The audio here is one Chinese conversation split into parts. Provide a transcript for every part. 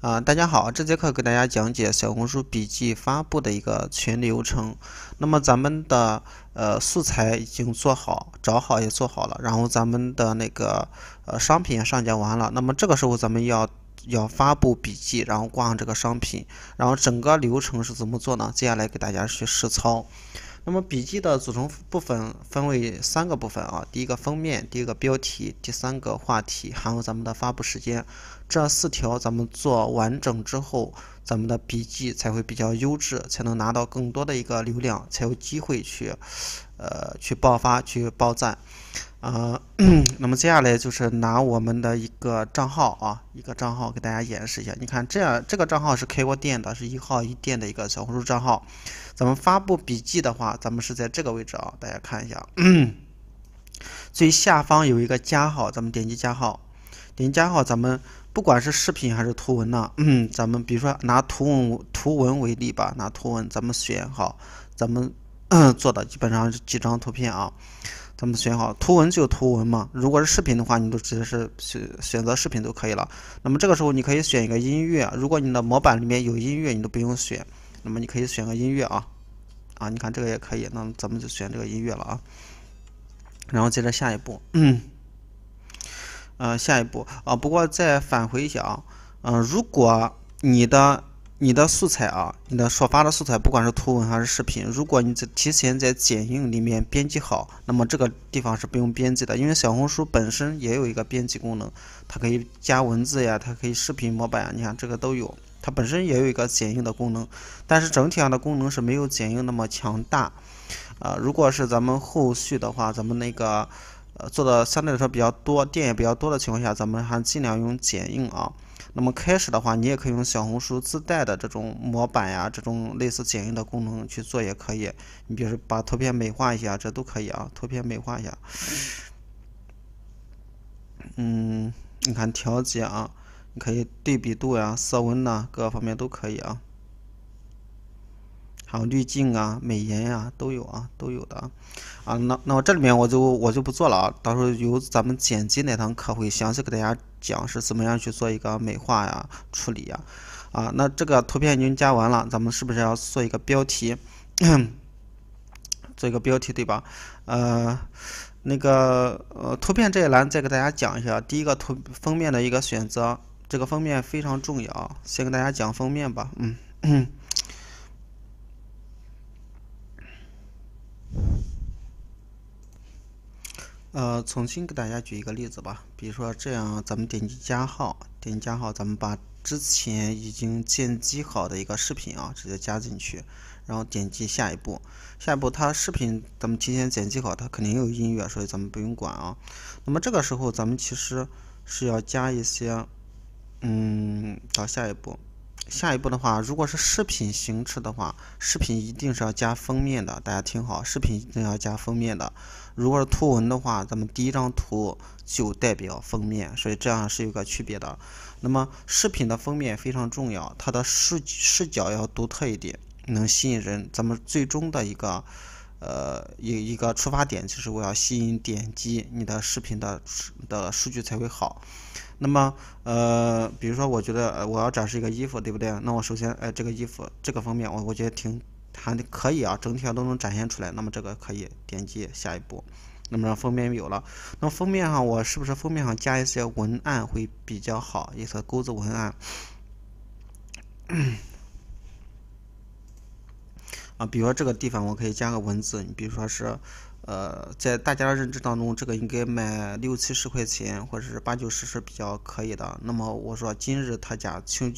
啊，大家好，这节课给大家讲解小红书笔记发布的一个全流程。那么咱们的呃素材已经做好，找好也做好了，然后咱们的那个呃商品也上架完了。那么这个时候咱们要要发布笔记，然后挂上这个商品，然后整个流程是怎么做呢？接下来给大家去实操。那么笔记的组成部分分为三个部分啊，第一个封面，第一个标题，第三个话题，还有咱们的发布时间，这四条咱们做完整之后，咱们的笔记才会比较优质，才能拿到更多的一个流量，才有机会去，呃，去爆发，去爆赞。啊，那么接下来就是拿我们的一个账号啊，一个账号给大家演示一下。你看，这样这个账号是开过店的，是一号一店的一个小红书账号。咱们发布笔记的话，咱们是在这个位置啊，大家看一下，最下方有一个加号，咱们点击加号，点击加号，咱们不管是视频还是图文呢，咱们比如说拿图文图文为例吧，拿图文，咱们选好，咱们做的基本上是几张图片啊。咱们选好图文就图文嘛，如果是视频的话，你都直接是选选择视频都可以了。那么这个时候你可以选一个音乐，如果你的模板里面有音乐，你都不用选。那么你可以选个音乐啊，啊，你看这个也可以，那咱们就选这个音乐了啊。然后接着下一步，嗯，呃，下一步啊，不过再返回一下啊，嗯，如果你的你的素材啊，你的所发的素材，不管是图文还是视频，如果你在提前在剪映里面编辑好，那么这个地方是不用编辑的，因为小红书本身也有一个编辑功能，它可以加文字呀，它可以视频模板呀，你看这个都有，它本身也有一个剪映的功能，但是整体上的功能是没有剪映那么强大。啊，如果是咱们后续的话，咱们那个呃做的相对来说比较多，店也比较多的情况下，咱们还尽量用剪映啊。那么开始的话，你也可以用小红书自带的这种模板呀，这种类似剪映的功能去做也可以。你比如把图片美化一下，这都可以啊。图片美化一下，嗯，你看调节啊，你可以对比度呀、色温呐，各个方面都可以啊。还有滤镜啊、美颜呀，都有啊，都有的啊。啊那那我这里面我就我就不做了啊，到时候由咱们剪辑那堂课会详细给大家讲是怎么样去做一个美化呀、处理呀。啊，那这个图片已经加完了，咱们是不是要做一个标题？做一个标题对吧？呃，那个呃，图片这一栏再给大家讲一下，第一个图封面的一个选择，这个封面非常重要，先给大家讲封面吧。嗯。呃，重新给大家举一个例子吧，比如说这样，咱们点击加号，点击加号，咱们把之前已经剪辑好的一个视频啊，直接加进去，然后点击下一步，下一步它视频咱们提前剪辑好，它肯定有音乐，所以咱们不用管啊。那么这个时候咱们其实是要加一些，嗯，到下一步。下一步的话，如果是视频形式的话，视频一定是要加封面的。大家听好，视频一定要加封面的。如果是图文的话，咱们第一张图就代表封面，所以这样是有个区别的。那么视频的封面非常重要，它的视视角要独特一点，能吸引人。咱们最终的一个呃一一个出发点就是我要吸引点击，你的视频的的数据才会好。那么，呃，比如说，我觉得我要展示一个衣服，对不对？那我首先，哎，这个衣服这个封面，我我觉得挺还可以啊，整体上都能展现出来。那么这个可以点击下一步。那么封面有了，那么封面上我是不是封面上加一些文案会比较好？一些钩子文案。啊，比如说这个地方我可以加个文字，你比如说是。呃，在大家的认知当中，这个应该卖六七十块钱，或者是八九十是比较可以的。那么我说今日特价秋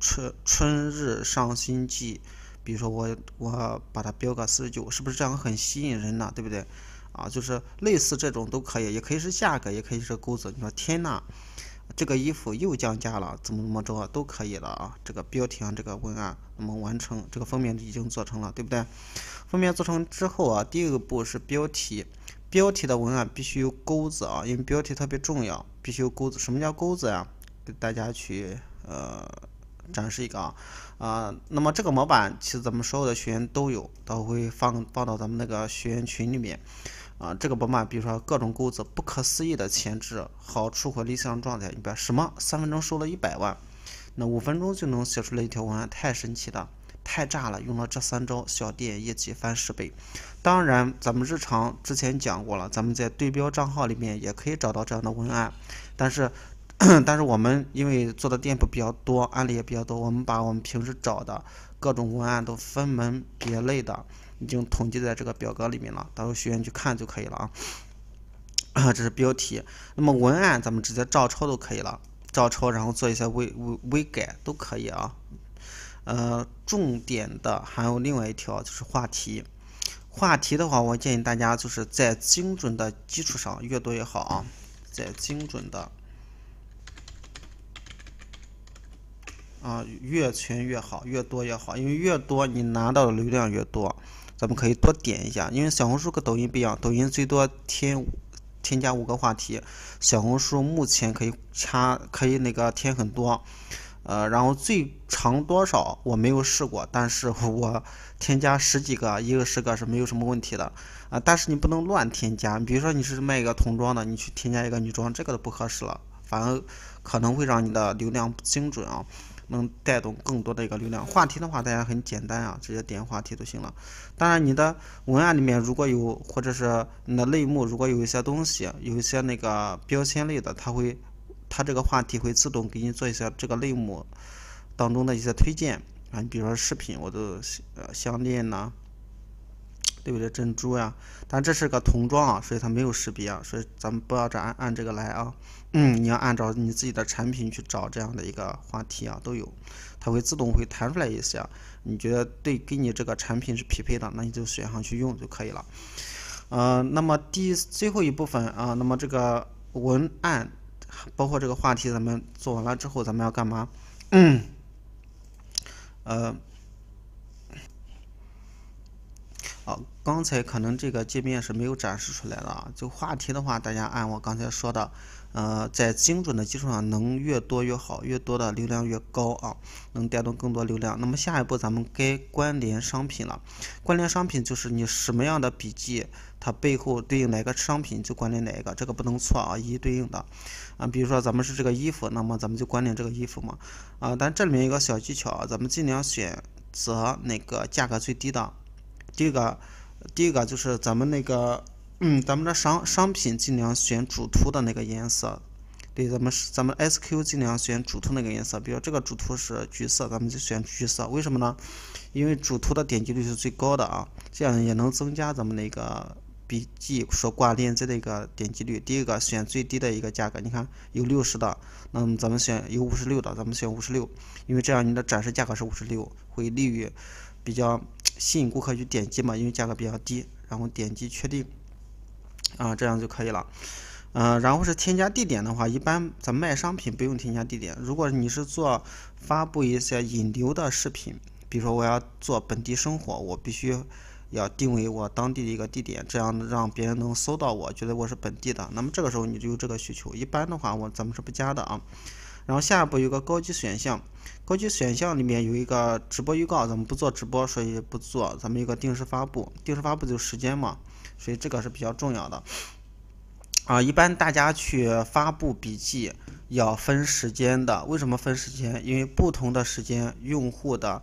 春春日上新季，比如说我我把它标个四十九，是不是这样很吸引人呢？对不对？啊，就是类似这种都可以，也可以是价格，也可以是钩子。你说天呐，这个衣服又降价了，怎么怎么着都可以了啊。这个标题上这个文案，那么完成这个封面已经做成了，对不对？封面做成之后啊，第二个步是标题，标题的文案必须有钩子啊，因为标题特别重要，必须有钩子。什么叫钩子呀？给大家去呃展示一个啊啊，那么这个模板其实咱们所有的学员都有，都会放放到咱们那个学员群里面啊。这个模板比如说各种钩子，不可思议的前置，好处和理想状态，你比如什么三分钟收了一百万，那五分钟就能写出来一条文案，太神奇了，太炸了！用了这三招，小店业绩翻十倍。当然，咱们日常之前讲过了，咱们在对标账号里面也可以找到这样的文案，但是，但是我们因为做的店铺比较多，案例也比较多，我们把我们平时找的各种文案都分门别类的已经统计在这个表格里面了，到时候学员去看就可以了啊。啊，这是标题。那么文案咱们直接照抄都可以了，照抄然后做一些微微微改都可以啊。呃，重点的还有另外一条就是话题。话题的话，我建议大家就是在精准的基础上越多越好啊，在精准的啊越全越好，越多越好，因为越多你拿到的流量越多。咱们可以多点一下，因为小红书和抖音不一样，抖音最多添添加五个话题，小红书目前可以加可以那个添很多。呃，然后最长多少我没有试过，但是我添加十几个，一个十个是没有什么问题的啊。但是你不能乱添加，比如说你是卖一个童装的，你去添加一个女装，这个都不合适了，反而可能会让你的流量不精准啊，能带动更多的一个流量。话题的话，大家很简单啊，直接点话题就行了。当然，你的文案里面如果有，或者是你的类目如果有一些东西，有一些那个标签类的，它会。它这个话题会自动给你做一些这个类目当中的一些推荐啊，你比如说视频，我都呃项链呐，对不对？珍珠呀，但这是个童装啊，所以它没有识别啊，所以咱们不要这按按这个来啊，嗯，你要按照你自己的产品去找这样的一个话题啊，都有，它会自动会弹出来一些，你觉得对，跟你这个产品是匹配的，那你就选上去用就可以了。呃，那么第最后一部分啊，那么这个文案。包括这个话题，咱们做完了之后，咱们要干嘛？嗯，呃，啊，刚才可能这个界面是没有展示出来的啊。就话题的话，大家按我刚才说的。呃，在精准的基础上，能越多越好，越多的流量越高啊，能带动更多流量。那么下一步咱们该关联商品了。关联商品就是你什么样的笔记，它背后对应哪个商品就关联哪一个，这个不能错啊，一一对应的啊。比如说咱们是这个衣服，那么咱们就关联这个衣服嘛啊。但这里面有个小技巧啊，咱们尽量选择那个价格最低的。第一个，第一个就是咱们那个。嗯，咱们的商商品尽量选主图的那个颜色，对，咱们咱们 SQ 尽量选主图那个颜色，比如这个主图是橘色，咱们就选橘色。为什么呢？因为主图的点击率是最高的啊，这样也能增加咱们那个笔记所挂链接的一个点击率。第一个选最低的一个价格，你看有六十的，那么咱们选有五十六的，咱们选五十六，因为这样你的展示价格是五十六，会利于比较吸引顾客去点击嘛，因为价格比较低，然后点击确定。啊，这样就可以了。嗯，然后是添加地点的话，一般咱卖商品不用添加地点。如果你是做发布一些引流的视频，比如说我要做本地生活，我必须要定位我当地的一个地点，这样让别人能搜到我，觉得我是本地的。那么这个时候你就有这个需求。一般的话，我咱们是不加的啊。然后下一步有个高级选项，高级选项里面有一个直播预告，咱们不做直播，所以不做。咱们有个定时发布，定时发布就时间嘛。所以这个是比较重要的啊！一般大家去发布笔记要分时间的，为什么分时间？因为不同的时间，用户的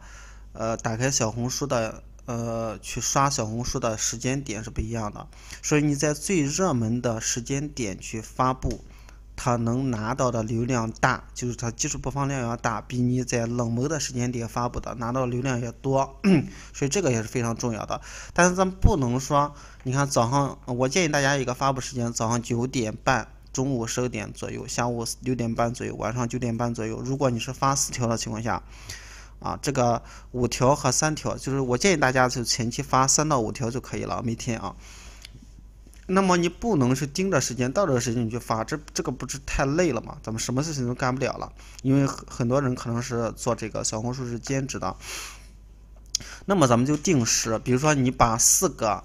呃打开小红书的呃去刷小红书的时间点是不一样的，所以你在最热门的时间点去发布。它能拿到的流量大，就是它基础播放量要大，比你在冷门的时间点发布的拿到流量要多，所以这个也是非常重要的。但是咱不能说，你看早上，我建议大家一个发布时间，早上九点半、中午十二点左右、下午六点半左右、晚上九点半左右。如果你是发四条的情况下，啊，这个五条和三条，就是我建议大家就前期发三到五条就可以了，每天啊。那么你不能是盯着时间，到这个时间你去发，这这个不是太累了吗？咱们什么事情都干不了了，因为很很多人可能是做这个小红书是兼职的。那么咱们就定时，比如说你把四个，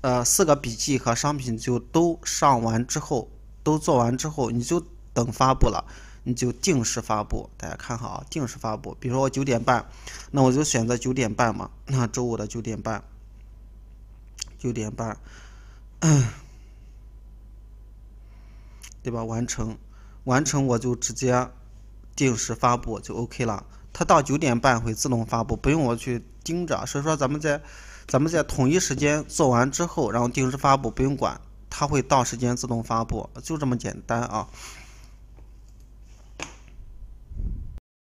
呃，四个笔记和商品就都上完之后，都做完之后，你就等发布了，你就定时发布。大家看好啊，定时发布。比如说我九点半，那我就选择九点半嘛，那周五的九点半，九点半。对吧？完成，完成我就直接定时发布就 OK 了。它到九点半会自动发布，不用我去盯着。所以说咱们在咱们在统一时间做完之后，然后定时发布不用管，它会到时间自动发布，就这么简单啊。